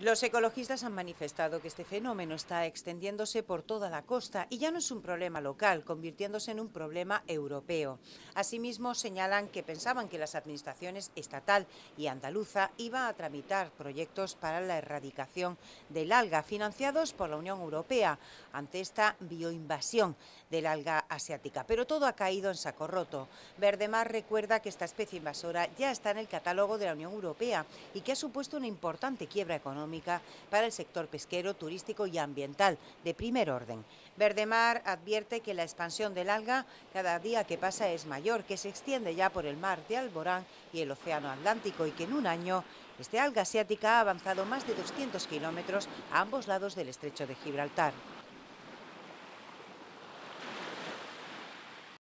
Los ecologistas han manifestado que este fenómeno está extendiéndose por toda la costa y ya no es un problema local, convirtiéndose en un problema europeo. Asimismo, señalan que pensaban que las administraciones estatal y andaluza iban a tramitar proyectos para la erradicación del alga financiados por la Unión Europea ante esta bioinvasión del alga asiática. Pero todo ha caído en saco roto. Verdemar recuerda que esta especie invasora ya está en el catálogo de la Unión Europea y que ha supuesto una importante quiebra para el sector pesquero, turístico y ambiental de primer orden. Verdemar advierte que la expansión del alga cada día que pasa es mayor, que se extiende ya por el mar de Alborán y el Océano Atlántico y que en un año este alga asiática ha avanzado más de 200 kilómetros a ambos lados del estrecho de Gibraltar.